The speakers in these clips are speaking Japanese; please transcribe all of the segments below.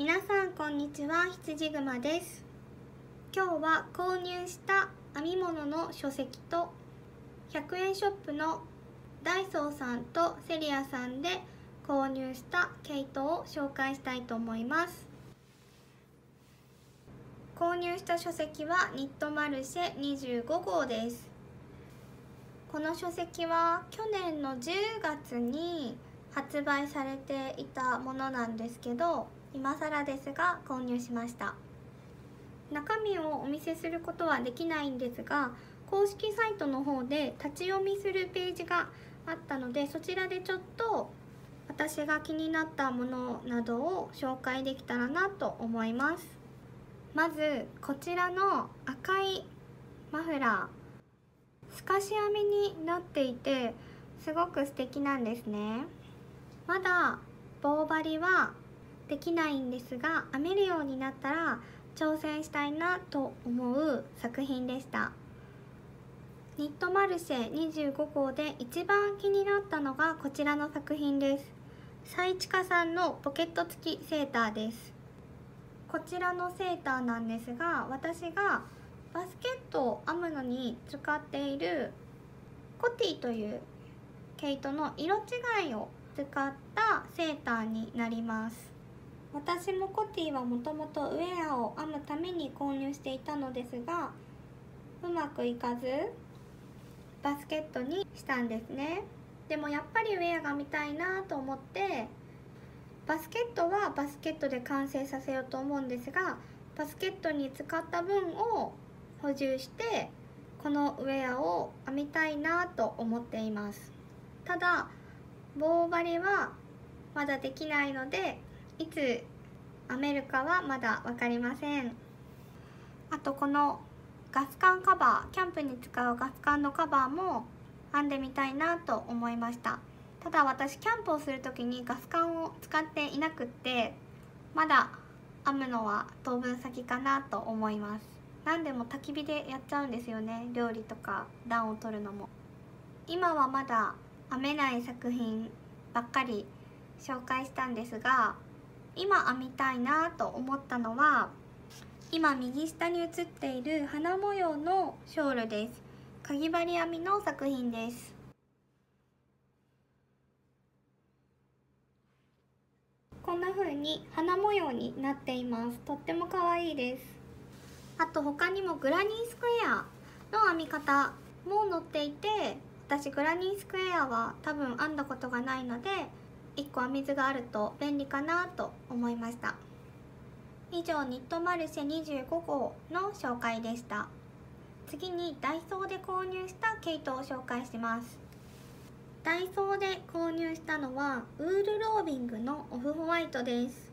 皆さんこんにちは。羊熊です。今日は購入した編み物の書籍と100円ショップのダイソーさんとセリアさんで購入した毛糸を紹介したいと思います。購入した書籍はニットマルシェ25号です。この書籍は去年の10月に発売されていたものなんですけど今更ですが購入しました。中身をお見せすることはできないんですが公式サイトの方で立ち読みするページがあったのでそちらでちょっと私が気になったものなどを紹介できたらなと思います。まずこちらの赤いマフラー。透かし編みになっていてすごく素敵なんですね。まだ棒針はできないんですが編めるようになったら挑戦したいなと思う作品でした。ニットマルシェ25号で一番気になったのがこちらの作品です。サイチカさんのポケット付きセーターです。こちらのセーターなんですが私がバスケットを編むのに使っているコティという毛糸の色違いを使ったセーターになります。私もコティはもともとウェアを編むために購入していたのですがうまくいかずバスケットにしたんですね。でもやっぱりウェアが見たいなと思ってバスケットはバスケットで完成させようと思うんですがバスケットに使った分を補充してこのウェアを編みたいなと思っています。ただ棒針はまだできないのでいつ編めるかはまだ分かりません。あとこのガス管カバーキャンプに使うガス管のカバーも編んでみたいなと思いました。ただ私キャンプをする時にガス管を使っていなくってまだ編むのは当分先かなと思います。何でも焚き火でやっちゃうんですよね料理とか暖を取るのも。今はまだ編めない作品ばっかり紹介したんですが今編みたいなと思ったのは今右下に写っている花模様のショールです。かぎ針編みの作品です。こんな風に花模様になっています。とっても可愛いです。あと他にもグラニースクエアの編み方も載っていて私グラニースクエアは多分編んだことがないので1個編み図があると便利かなと思いました。以上ニットマルシェ25号の紹介でした。次にダイソーで購入した毛糸を紹介します。ダイソーで購入したのはウールロービングのオフホワイトです。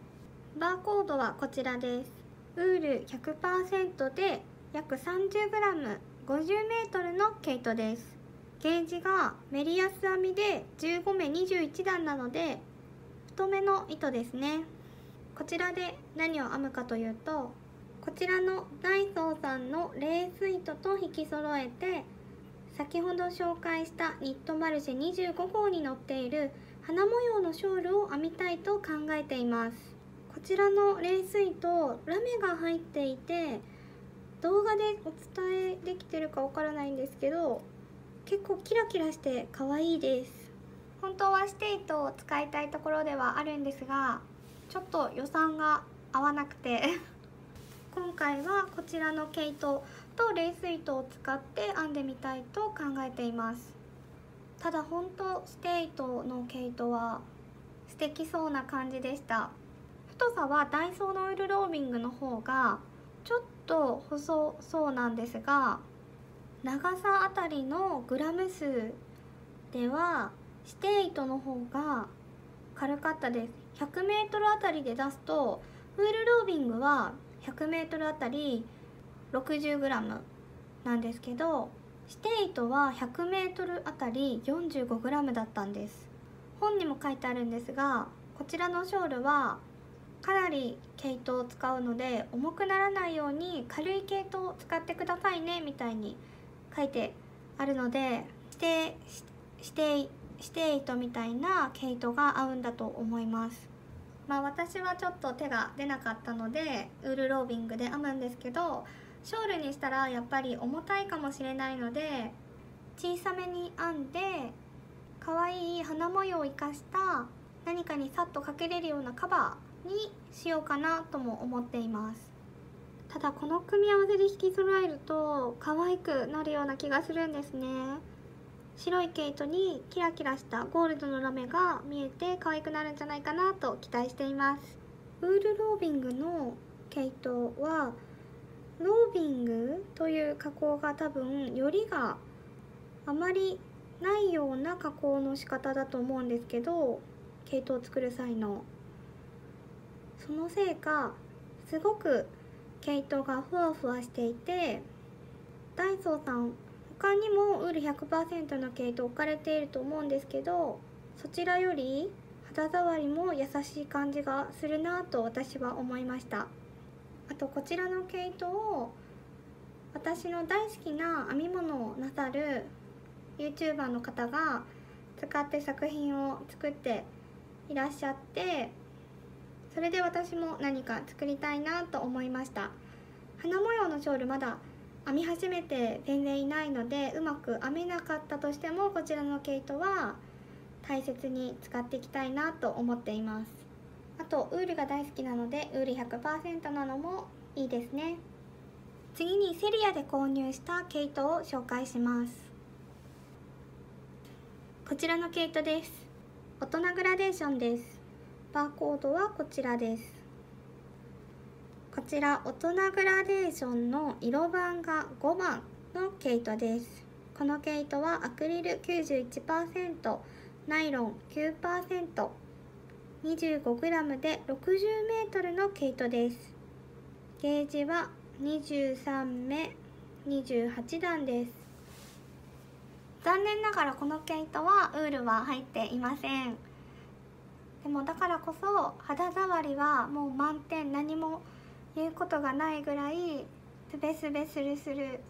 バーコードはこちらです。ウール100%で約 30g50m の毛糸です。ゲージがメリヤス編みで15目21段なので太めの糸ですね。こちらで何を編むかというとこちらのダイソーさんのレース糸と引き揃えて先ほど紹介したニットマルシェ25号に載っている花模様のショールを編みたいと考えています。こちらの冷水とラメが入っていて動画でお伝えできてるかわからないんですけど結構キラキラして可愛いです。本当はステイトを使いたいところではあるんですがちょっと予算が合わなくて。今回はこちらの毛糸と冷水糸を使って編んでみたいと考えています。ただ本当ステイトの毛糸は素敵そうな感じでした。太さはダイソーのオイルロービングの方がちょっと細そうなんですが長さあたりのグラム数では指定糸の方が軽かったです。100m あたりで出すとフールロービングは 100m あたり 60g なんですけど指定糸は 100m あたり 45g だったんです。本にも書いてあるんですがこちらのショールはかなり毛糸を使うので重くならないように軽い毛糸を使ってくださいねみたいに書いてあるので指定指定指定糸みたいな毛糸が合うんだと思います。まあ私はちょっと手が出なかったのでウールロービングで編むんですけどショールにしたらやっぱり重たいかもしれないので小さめに編んで可愛い花模様を生かした何かにさっとかけれるようなカバーにしようかなとも思っています。ただこの組み合わせで引き揃えると可愛くなるような気がするんですね。白い毛糸にキラキラしたゴールドのラメが見えて可愛くなるんじゃないかなと期待しています。ウールロービングの毛糸はロービングという加工が多分よりがあまりないような加工の仕方だと思うんですけど毛糸を作る際のそのせいかすごく毛糸がふわふわしていてダイソーさん他にもウール100%の毛糸置かれていると思うんですけどそちらより肌触りも優しい感じがするなと私は思いました。あとこちらの毛糸を私の大好きな編み物をなさる YouTuber の方が使って作品を作っていらっしゃってそれで私も何か作りたいなと思いました。花模様のショールまだ編み始めて全然いないのでうまく編めなかったとしてもこちらの毛糸は大切に使っていきたいなと思っています。あとウールが大好きなのでウール100%なのもいいですね。次にセリアで購入した毛糸を紹介します。こちらの毛糸です。大人グラデーションです。バーコードはこちらです。こちら大人グラデーションの色番が5番の毛糸です。この毛糸はアクリル91%ナイロン 9%25g で 60m の毛糸です。ゲージは23目28段です。残念ながらこの毛糸はウールは入っていません。でもだからこそ肌触りはもう満点何も言うことがないぐらいすべすべするする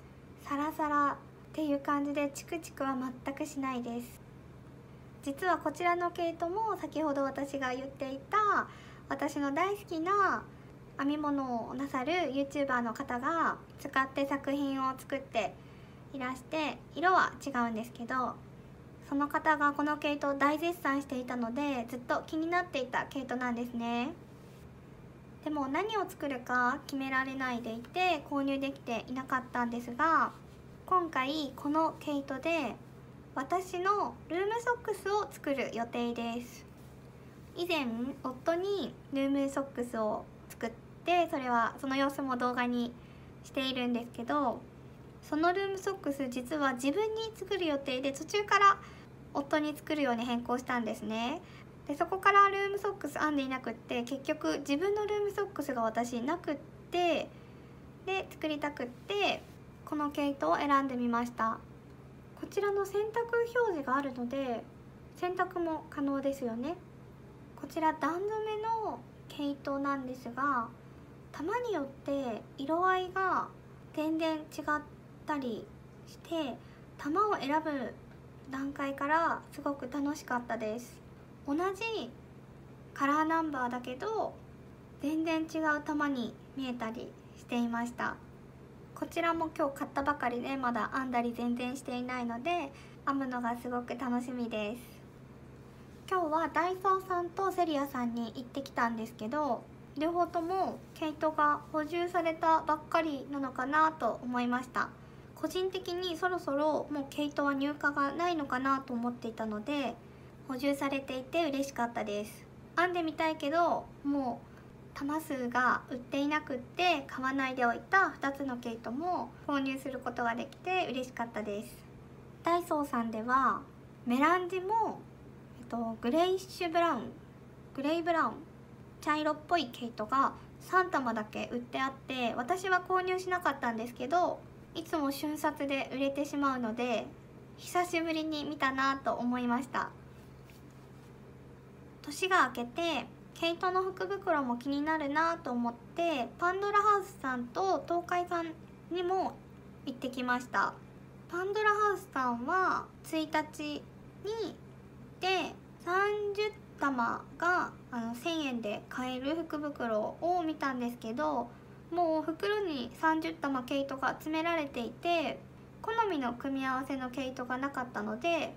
サラサラっていう感じでチクチクは全くしないです。実はこちらの毛糸も先ほど私が言っていた私の大好きな編み物をなさる YouTuber の方が使って作品を作っていらして色は違うんですけどその方がこの毛糸を大絶賛していたのでずっと気になっていた毛糸なんですね。でも何を作るか決められないでいて購入できていなかったんですが今回この毛糸で私のルームソックスを作る予定です。以前夫にルームソックスを作ってそれはその様子も動画にしているんですけどそのルームソックス実は自分に作る予定で途中から夫に作るように変更したんですね。でそこからルームソックス編んでいなくって結局自分のルームソックスが私なくってで作りたくってこの毛糸を選んでみました。こちらの洗濯表示があるので洗濯も可能ですよね。こちら段染めの毛糸なんですが玉によって色合いが全然違ったりして玉を選ぶ段階からすごく楽しかったです。同じカラーナンバーだけど全然違う玉に見えたりしていました。こちらも今日買ったばかりでまだ編んだり全然していないので編むのがすごく楽しみです。今日はダイソーさんとセリアさんに行ってきたんですけど両方とも毛糸が補充されたばっかりなのかなと思いました。個人的にそろそろもう毛糸は入荷がないのかなと思っていたので補充されていて嬉しかったです。編んでみたいけどもう玉数が売っていなくって買わないでおいた2つの毛糸も購入することができて嬉しかったです。ダイソーさんではメランジも、えっと、グレイッシュブラウングレイブラウン茶色っぽい毛糸が3玉だけ売ってあって私は購入しなかったんですけどいつも瞬殺で売れてしまうので久しぶりに見たなと思いました。年が明けて毛糸の福袋も気になるなと思ってパンドラハウスさんと東海さんにも行ってきました。パンドラハウスさんは1日にで30玉があの1,000円で買える福袋を見たんですけどもう袋に30玉毛糸が詰められていて好みの組み合わせの毛糸がなかったので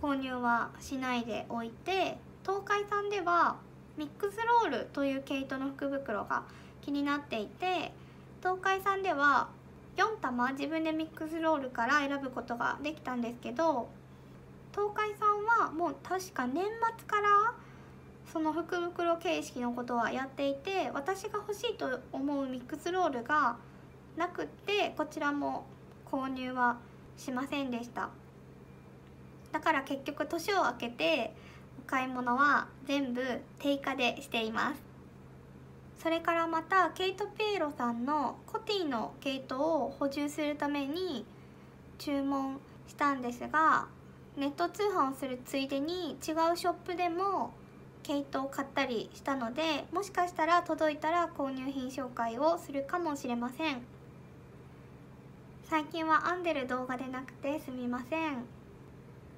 購入はしないでおいて東海さんではミックスロールという毛糸の福袋が気になっていて東海さんでは4玉自分でミックスロールから選ぶことができたんですけど東海さんはもう確か年末からその福袋形式のことはやっていて私が欲しいと思うミックスロールがなくってこちらも購入はしませんでした。だから結局年を明けてお買い物は全部定価でしています。それからまたケイト・ピエロさんのコティの毛糸を補充するために注文したんですがネット通販をするついでに違うショップでも毛糸を買ったりしたのでもしかしたら届いたら購入品紹介をするかもしれません。最近は編んでる動画でなくてすみません。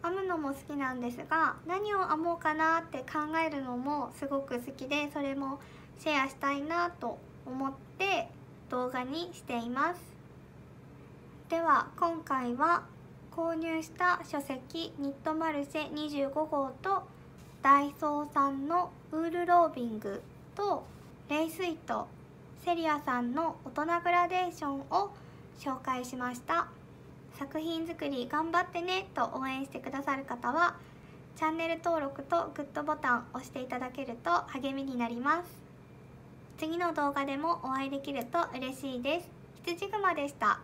編むのも好きなんですが何を編もうかなって考えるのもすごく好きでそれもシェアしたいなと思って動画にしています。では今回は購入した書籍ニットマルシェ25号とダイソーさんのウールロービングとレイスイートセリアさんの大人グラデーションを紹介しました。作品作り頑張ってねと応援してくださる方はチャンネル登録とグッドボタンを押していただけると励みになります。次の動画でもお会いできると嬉しいです。羊グマでした。